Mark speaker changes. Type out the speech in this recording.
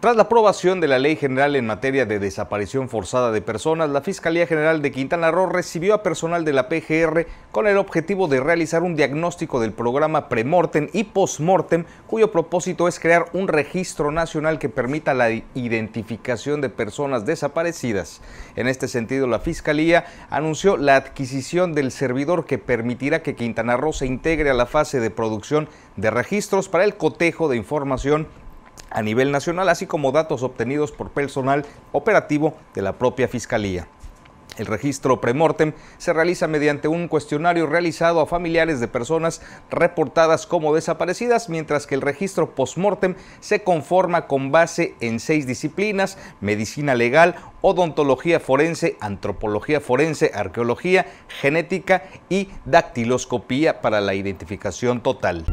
Speaker 1: Tras la aprobación de la Ley General en materia de desaparición forzada de personas, la Fiscalía General de Quintana Roo recibió a personal de la PGR con el objetivo de realizar un diagnóstico del programa Premortem y Postmortem, cuyo propósito es crear un registro nacional que permita la identificación de personas desaparecidas. En este sentido, la Fiscalía anunció la adquisición del servidor que permitirá que Quintana Roo se integre a la fase de producción de registros para el cotejo de información a nivel nacional, así como datos obtenidos por personal operativo de la propia Fiscalía. El registro premortem se realiza mediante un cuestionario realizado a familiares de personas reportadas como desaparecidas, mientras que el registro postmortem se conforma con base en seis disciplinas, medicina legal, odontología forense, antropología forense, arqueología, genética y dactiloscopía para la identificación total.